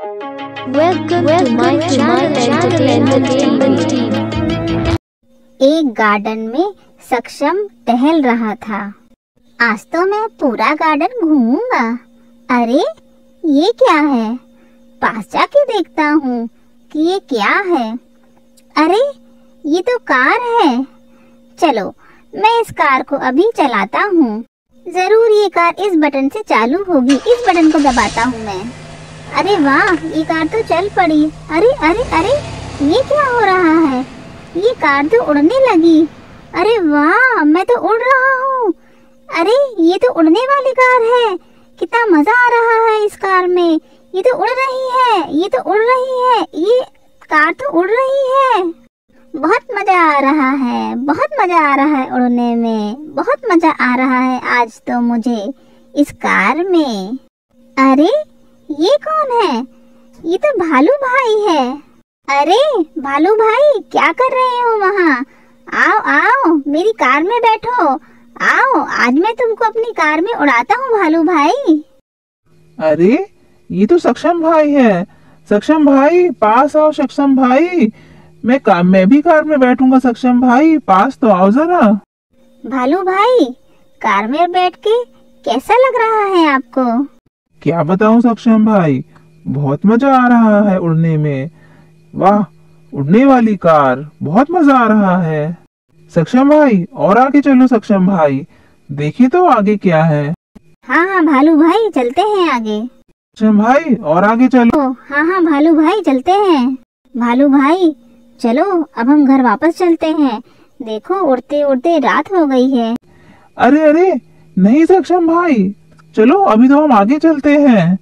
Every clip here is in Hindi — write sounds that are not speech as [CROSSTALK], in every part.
Welcome, to my channel Entertainment Team. एक गार्डन में सक्षम टहल रहा था। आज तो मैं पूरा गार्डन घूमूँगा। अरे ये क्या है? पास जाके देखता हूँ कि ये क्या है। अरे ये तो कार है। चलो मैं इस कार को अभी चलाता हूँ। ज़रूर ये कार इस बटन से चालू होगी। इस बटन को दबाता हूँ मैं। अरे वाह, ये कार तो चल पड़ी। अरे अरे अरे, ये क्या हो रहा है? ये कार तो उड़ने लगी। अरे वाह, मैं तो उड़ रहा हूँ। अरे, ये तो उड़ने वाली कार है। कितना मज़ा आ रहा है इस कार में। ये तो उड़ रही है, ये तो उड़ रही है, ये कार तो उड़ रही है। बहुत मज़ा आ रहा है, बहुत मज़ा आ रहा है उड़ने में। बहुत मज़ा आ रहा है आज तो मुझे इस कार में। अरे ये कौन है? ये तो भालू भाई है। अरे भालू भाई क्या कर रहे हो वहाँ? आओ आओ मेरी कार में बैठो। आओ आज मैं तुमको अपनी कार में उड़ाता हूँ भालू भाई। अरे ये तो सक्षम भाई है। सक्षम भाई पास आओ सक्षम भाई। मैं का, मैं भी कार में बैठूँगा सक्षम भाई। पास तो आओ जरा। भालू भाई कार में बैठ के कैसा लग रहा है आपको? क्या बताऊँ सक्षम भाई? बहुत मज़ा आ रहा है उड़ने में। वाह उड़ने वाली कार बहुत मज़ा आ रहा है। सक्षम भाई और आगे चलो सक्षम भाई। देखिए तो आगे क्या है। हाँ हाँ भालू भाई चलते हैं आगे। सक्षम भाई और आगे चलो। हाँ हाँ भालू भाई चलते हैं। भालू भाई चलो अब हम घर वापस चलते हैं। देखो उड़ते उड़ते रात हो गई है। अरे अरे नहीं सक्षम भाई चलो अभी तो हम आगे चलते हैं।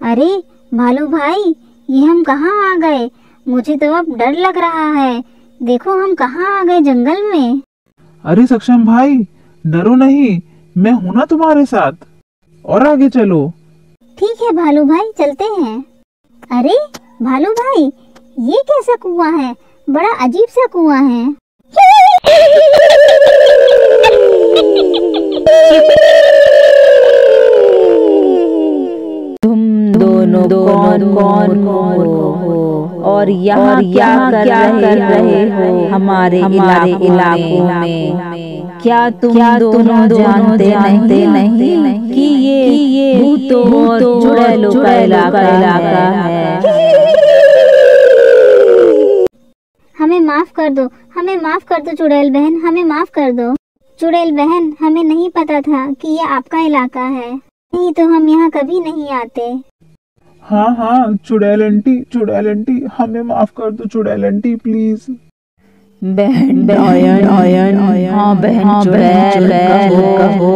अरे भालू भाई ये हम कहाँ आ गए? मुझे तो अब डर लग रहा है। देखो हम कहाँ आ गए जंगल में? अरे सक्षम भाई डरो नहीं मैं हूँ ना तुम्हारे साथ। और आगे चलो। ठीक है भालू भाई चलते हैं। अरे भालू भाई ये कैसा कुआ है? बड़ा अजीब सा कुआ है। [LAUGHS] दोनों कौन कौन हो और यहाँ क्या कर रहे हो? हमारे हमारे इलाकों में क्या तुम दोनों जानते नहीं? नहीं? कि ये ये भूतों चुड़ैलों का इलाका है। हमें माफ़ कर दो हमें माफ़ कर दो चुड़ैल बहन हमें माफ़ कर दो। चुड़ैल बहन हमें नहीं पता था कि ये आपका इलाका है। नहीं तो हम यहाँ कभी नहीं आते। हाँ हाँ चुड़ैल आंटी चुड़ैल आंटी हमें माफ़ कर दो चुड़ैल आंटी प्लीज़। बहन बहन बहन हाँ बहन चुड़ैल कहो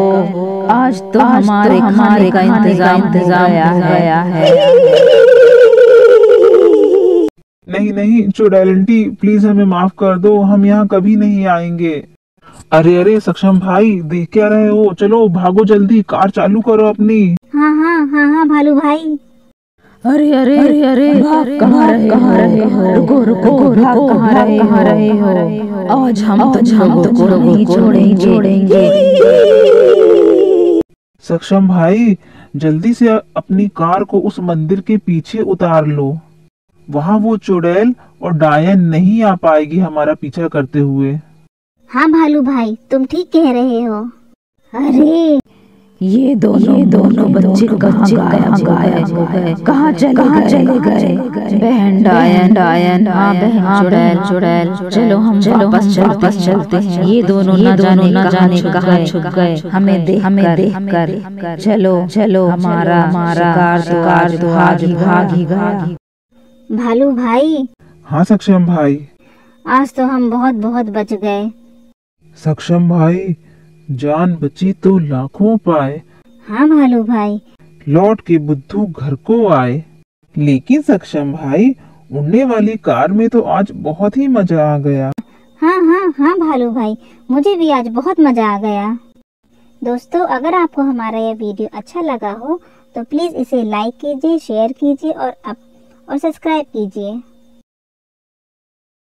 आज तो हमारे हमारे का इंतज़ाम इंतज़ाम गया है नहीं नहीं चुड़ैल आंटी प्लीज़ हमें माफ़ कर दो हम यहाँ कभी नहीं आएँगे। अरे अरे सक्षम भाई देख क्या रहे हो? चलो भागो जल्दी कार चालू करो अपनी। हाँ हाँ हाँ हाँ भालू भाई। अरे अरे अरे अरे कहाँ रहे कहाँ रहे हो? रुको रुको भाग कहाँ रहे कहाँ रहे हो? आज हम तुम लोगों को नहीं छोड़ेंगे। छोड़ेंगे। सक्षम भाई जल्दी से अपनी कार को उस मंदिर के पीछे उतार लो। वहाँ वो चुड़ैल और डायन नहीं आ पाएगी हमारा पीछा करते हुए। हाँ भालू भाई तुम ठीक कह रहे हो। अरे ये दोनों ये दोनों बच्चे कहाँ गायब गायब हो गए? कहाँ चले कहाँ चले गए? बहन डायन डायन हाँ बहन चुड़ैल चुड़ैल चलो हम चलो वापस वापस चलते हैं। ये दोनों न जाने न जाने कहाँ छुप गए। हमें देख हमें देख कर चलो चलो हमारा हमारा कार तो आज भाग ही गया। भालू भाई। हाँ सक्षम भाई। आज तो हम बहुत बहुत बच गए। सक्षम भाई जान बची तो लाखों पाए। हाँ भालू भाई। लौट के बुद्धू घर को आए। लेकिन सक्षम भाई उड़ने वाली कार में तो आज बहुत ही मज़ा आ गया। हाँ हाँ हाँ भालू भाई मुझे भी आज बहुत मज़ा आ गया। दोस्तों अगर आपको हमारा यह वीडियो अच्छा लगा हो तो प्लीज़ इसे लाइक कीजिए शेयर कीजिए और अप और सब्सक्राइब कीजिए।